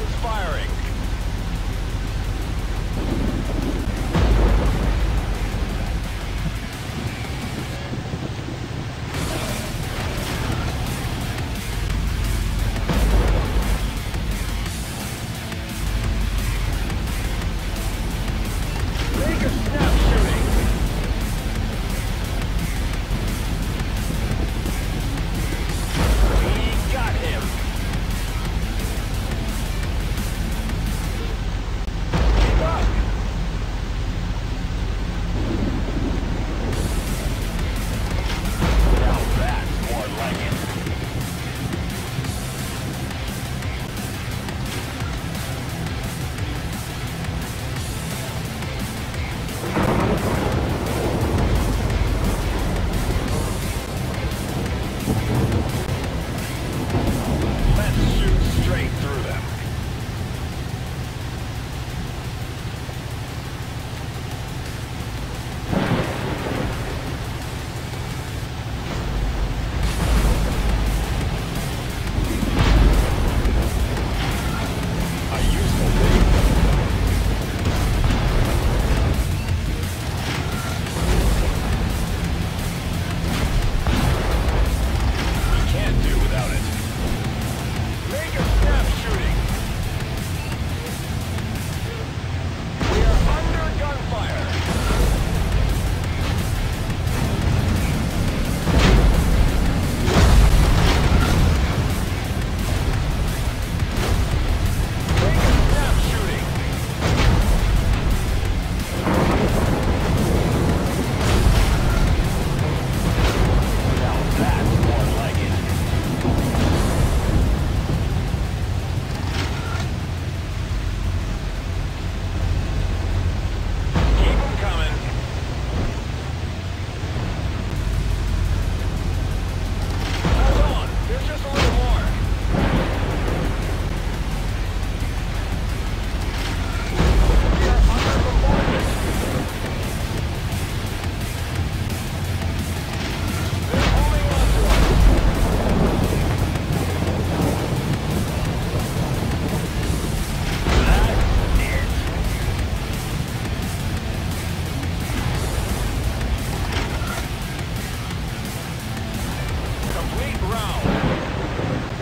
Guns firing. round.